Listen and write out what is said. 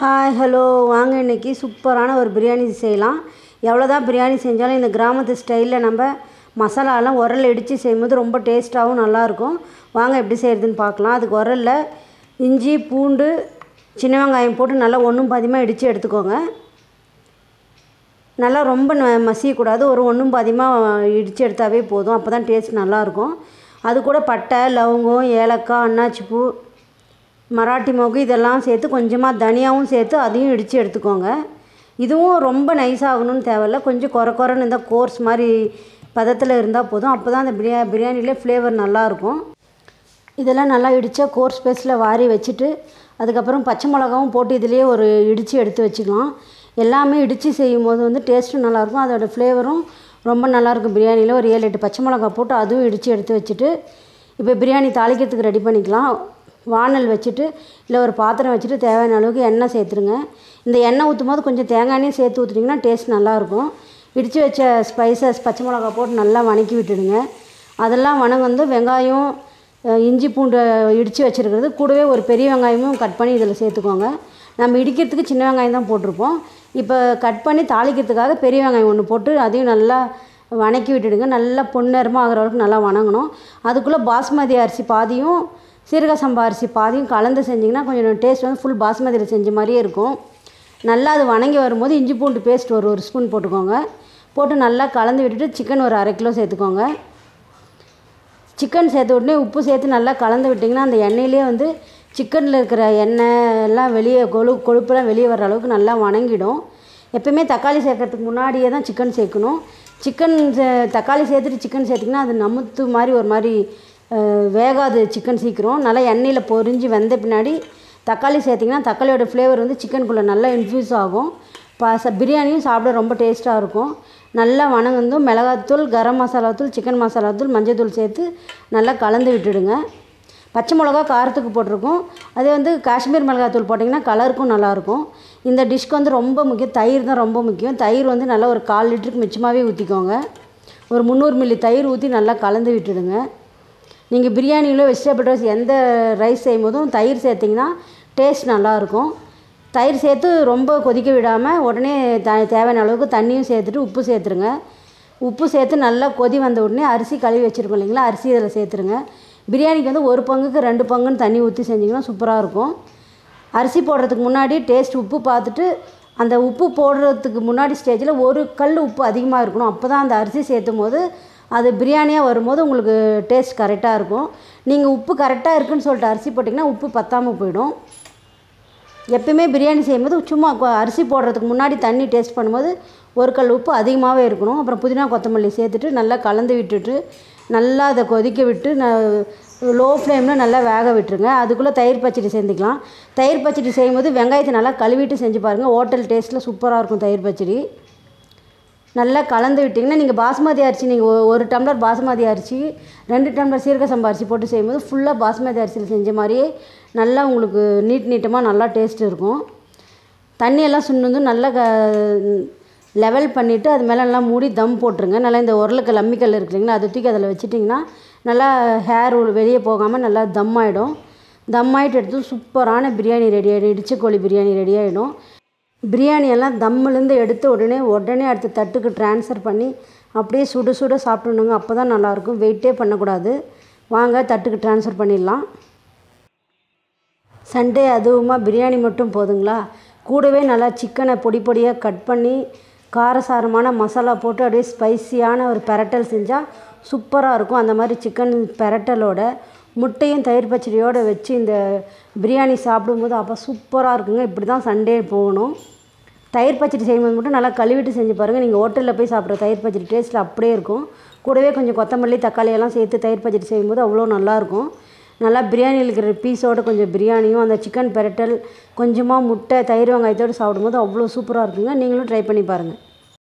Hi hello வாங்க இன்றைக்கி சூப்பரான ஒரு பிரியாணி செய்யலாம். எவ்வளோ தான் பிரியாணி செஞ்சாலும் இந்த கிராமத்து ஸ்டைலில் நம்ம மசாலாலாம் உரல்ல இடித்து செய்யும்போது ரொம்ப டேஸ்ட்டாகவும் நல்லாயிருக்கும். வாங்க எப்படி செய்கிறதுன்னு பார்க்கலாம். அதுக்கு உரல்ல இஞ்சி பூண்டு சின்ன வெங்காயம் போட்டு நல்லா ஒன்றும் பாதியமாக இடித்து எடுத்துக்கோங்க. நல்லா ரொம்ப ந- மசியக்கூடாது. ஒரு ஒன்றும் பாதியமாக இடித்து எடுத்தாவே போதும். அப்போ தான் டேஸ்ட் நல்லாயிருக்கும். அது கூட பட்டை லவங்கம் ஏலக்காய் அன்னாச்சிப்பூ மராட்டி மொகு இதெல்லாம் சேர்த்து கொஞ்சமாக தனியாவும் சேர்த்து அதையும் இடித்து எடுத்துக்கோங்க. இதுவும் ரொம்ப நைஸ் ஆகணும்னு தேவையில்ல. கொஞ்சம் குறை குறைன்னு இருந்தால் கோர்ஸ் மாதிரி பதத்தில் இருந்தால் போதும். அப்போ தான் அந்த பிரியா பிரியாணிலே ஃப்ளேவர் நல்லாயிருக்கும் இதெல்லாம் நல்லா இடித்தா கோர்ஸ் பேஸில் வாரி வச்சுட்டு அதுக்கப்புறம் பச்சை மிளகாவும் போட்டு இதுலேயே ஒரு இடித்து எடுத்து வச்சுக்கலாம். எல்லாமே இடித்து செய்யும் போது வந்து டேஸ்ட்டும் நல்லாயிருக்கும் அதோட ஃப்ளேவரும் ரொம்ப நல்லாயிருக்கும் பிரியாணியில் ஒரு ஏழு எட்டு பச்சை மிளகா போட்டு அதுவும் இடித்து எடுத்து வச்சுட்டு இப்போ பிரியாணி தாளிக்கிறதுக்கு ரெடி பண்ணிக்கலாம். வானல் வச்சுட்டு இல்லை ஒரு பாத்திரம் வச்சுட்டு தேவையான அளவுக்கு எண்ணெய் சேர்த்துருங்க. இந்த எண்ணெய் ஊற்றும் போது கொஞ்சம் தேங்காய் சேர்த்து ஊற்றுனீங்கன்னா டேஸ்ட் நல்லாயிருக்கும். இடித்து வச்ச ஸ்பைசஸ் பச்சை மிளகா போட்டு நல்லா வணக்கி விட்டுடுங்க. அதெல்லாம் வணங்க வந்து வெங்காயம் இஞ்சி பூண்டு இடித்து வச்சுருக்கிறது. கூடவே ஒரு பெரிய வெங்காயமும் கட் பண்ணி இதில் சேர்த்துக்கோங்க. நம்ம இடிக்கிறதுக்கு சின்ன வெங்காயம் தான் போட்டிருப்போம். இப்போ கட் பண்ணி தாளிக்கிறதுக்காக பெரிய வெங்காயம் ஒன்று போட்டு அதையும் நல்லா வணக்கி விட்டுடுங்க. நல்லா பொன்னிறமாக ஆகிற அளவுக்கு நல்லா வணங்கணும். அதுக்குள்ளே பாஸ்மதி அரிசி பாதியும் சீரக சம்பா அரிசி பாதியும் கலந்து செஞ்சிங்கன்னா கொஞ்சம் டேஸ்ட் வந்து ஃபுல் பாஸ்மதியில் செஞ்ச மாதிரியே இருக்கும். நல்லா அது வணங்கி வரும்போது இஞ்சி பூண்டு பேஸ்ட் ஒரு ஒரு ஸ்பூன் போட்டுக்கோங்க. போட்டு நல்லா கலந்து விட்டுட்டு சிக்கன் ஒரு அரை கிலோ சேர்த்துக்கோங்க. சிக்கன் சேர்த்த உடனே உப்பு சேர்த்து நல்லா கலந்து விட்டிங்கன்னா அந்த எண்ணெயிலே வந்து சிக்கனில் இருக்கிற எண்ணெய் எல்லாம் வெளியே கொழு கொழுப்புலாம் வெளியே வர அளவுக்கு நல்லா வணங்கிடும். எப்பயுமே தக்காளி சேர்க்கறதுக்கு முன்னாடியே தான் சிக்கன் சேர்க்கணும். சிக்கன் சே- தக்காளி சேர்த்துட்டு சிக்கன் சேர்த்திங்கன்னா அது நமுத்து மாதிரி ஒரு மாதிரி வேகாது சிக்கன் சீக்கிரம். நல்லா எண்ணெயில் பொரிஞ்சு வெந்த பின்னாடி தக்காளி சேர்த்திங்கன்னா தக்காளியோட ஃப்ளேவர் வந்து சிக்கனுக்குள்ளே நல்லா இன்ஃப்யூஸ் ஆகும். பா ச பிரியாணியும் சாப்பிட ரொம்ப டேஸ்ட்டாக இருக்கும். நல்லா வணங்கந்தும் மிளகாத்தூள் கரம் மசாலா தூள் சிக்கன் மசாலா தூள் மஞ்சள் தூள் சேர்த்து நல்லா கலந்து விட்டுடுங்க. பச்சை மிளகா காரத்துக்கு போட்டிருக்கோம். அதே வந்து காஷ்மீர் மிளகாத்தூள் போட்டிங்கன்னா கலருக்கும் நல்லாயிருக்கும் இந்த டிஷ்க்கு வந்து ரொம்ப முக்கியம். தயிர் தான் ரொம்ப முக்கியம். தயிர் வந்து நல்லா ஒரு கால் லிட்டருக்கு மிச்சமாகவே ஊற்றிக்கோங்க ஒரு முந்நூறு மில்லி தயிர் ஊற்றி நல்லா கலந்து விட்டுடுங்க. நீங்கள் பிரியாணியிலோ வெஜிடபிள் ரைஸ் எந்த ரைஸ் செய்யும் போதும் தயிர் சேர்த்திங்கன்னா டேஸ்ட் நல்லாயிருக்கும். தயிர் சேர்த்து ரொம்ப கொதிக்க விடாமல் உடனே த தேவையான அளவுக்கு தண்ணியும் சேர்த்துட்டு உப்பு சேர்த்துருங்க. உப்பு சேர்த்து நல்லா கொதி வந்த உடனே அரிசி கழுவி வச்சுருக்கோம் இல்லைங்களா? அரிசி இதில் சேர்த்துருங்க. பிரியாணிக்கு வந்து ஒரு பங்குக்கு ரெண்டு பங்குன்னு தண்ணி ஊற்றி செஞ்சிங்கன்னா சூப்பராக இருக்கும். அரிசி போடுறதுக்கு முன்னாடி டேஸ்ட் உப்பு பார்த்துட்டு அந்த உப்பு போடுறதுக்கு முன்னாடி ஸ்டேஜில் ஒரு கல் உப்பு அதிகமாக இருக்கணும். அப்போ தான் அந்த அரிசி சேர்த்தும் போது அது பிரியாணியாக வரும்போது உங்களுக்கு டேஸ்ட் கரெக்டாக இருக்கும். நீங்கள் உப்பு கரெக்டாக இருக்குன்னு சொல்லிட்டு அரிசி போட்டிங்கன்னா உப்பு பத்தாமல் போயிடும். எப்பயுமே பிரியாணி செய்யும்போது சும்மா அரிசி போடுறதுக்கு முன்னாடி தண்ணி டேஸ்ட் பண்ணும்போது ஒரு கல் உப்பு அதிகமாகவே இருக்கணும். அப்புறம் புதினா கொத்தமல்லி சேர்த்துட்டு நல்லா கலந்து விட்டுட்டு நல்லா அதை கொதிக்க விட்டு ந லோ ஃப்ளேமில் நல்லா வேக விட்டுருங்க. அதுக்குள்ளே தயிர் பச்சடி செஞ்சுக்கலாம் தயிர் பச்சடி செய்யும்போது வெங்காயத்தை நல்லா கழுவிட்டு செஞ்சு பாருங்கள் ஹோட்டல் டேஸ்ட்டில் சூப்பராக இருக்கும் தயிர் பச்சடி. நல்லா கலந்து விட்டிங்கன்னா நீங்கள் பாஸ்மதி அரிசி நீங்கள் ஒரு டம்ளர் பாஸ்மதி அரிசி ரெண்டு டம்ளர் சீரக சம்பா அரிசி போட்டு செய்யும்போது ஃபுல்லாக பாஸ்மதி அரிசியில் செஞ்ச மாதிரியே நல்லா உங்களுக்கு நீட் நீட்டமாக நல்லா டேஸ்ட் இருக்கும். தண்ணியெல்லாம் சுண்ணுந்து நல்லா க லெவல் பண்ணிவிட்டு அது மேலே நல்லா மூடி தம் போட்டுருங்க. நல்லா இந்த உரலுக்கல் அம்மிக்கல் இருக்கு இல்லைங்களா அதை தூக்கி அதில் வச்சுட்டிங்கன்னா நல்லா ஹேர் வெளியே போகாமல் நல்லா தம் ஆகிடும் தம் ஆகிட்டு எடுத்து சூப்பரான பிரியாணி ரெடி ஆகிடும் இடிச்ச கோழி பிரியாணி ரெடி ஆகிடும் பிரியாணியெல்லாம் தம்முலேருந்து உடனே உடனே அடுத்த தட்டுக்கு ட்ரான்ஸ்ஃபர் பண்ணி அப்படியே சுட சுட சாப்பிடணுங்க. அப்போ தான் நல்லாயிருக்கும். வெயிட்டே பண்ணக்கூடாது. வாங்க தட்டுக்கு ட்ரான்ஸ்ஃபர் பண்ணிடலாம். சண்டே அதுவுமா பிரியாணி மட்டும் போதுங்களா? கூடவே நல்லா சிக்கனை பொடி பொடியாக கட் பண்ணி காரசாரமான மசாலா போட்டு அப்படியே ஸ்பைசியான ஒரு பெரட்டல் செஞ்சால் சூப்பராக இருக்கும். அந்த மாதிரி சிக்கன் பெரட்டலோட முட்டையும் தயிர் பச்சடியோடு வச்சு இந்த பிரியாணி சாப்பிடும்போது அப்போ சூப்பராக இருக்குங்க. இப்படி தான் சண்டே போகணும். தயிர் பச்சடி செய்யும்போது மட்டும் நல்லா கழுவிட்டு செஞ்சு பாருங்கள் நீங்கள் ஹோட்டலில் போய் சாப்பிட்ற தயிர் பச்சடி டேஸ்ட்டில் அப்படியே இருக்கும். கூடவே கொஞ்சம் கொத்தமல்லி தக்காளி எல்லாம் சேர்த்து தயிர் பச்சடி செய்யும்போது அவ்வளோ நல்லாயிருக்கும் நல்லா பிரியாணியில் இருக்கிற பீஸோட கொஞ்சம் பிரியாணியும் அந்த சிக்கன் பெரட்டல் கொஞ்சமாக முட்டை தயிர் வெங்காயத்தோடு சாப்பிடும்போது அவ்வளோ சூப்பராக இருக்குங்க. நீங்களும் ட்ரை பண்ணி பாருங்கள்